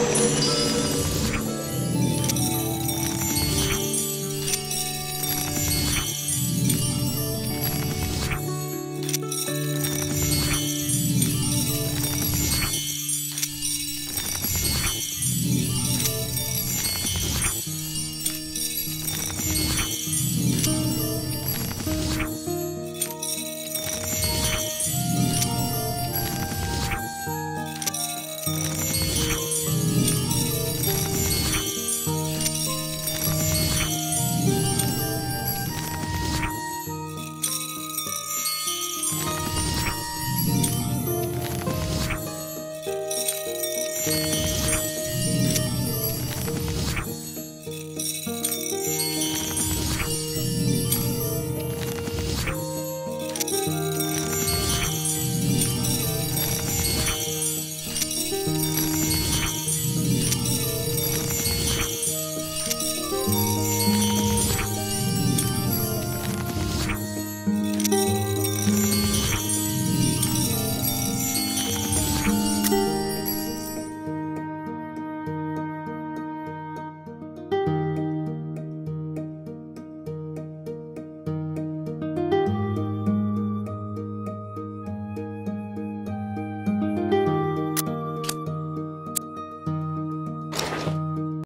Música Música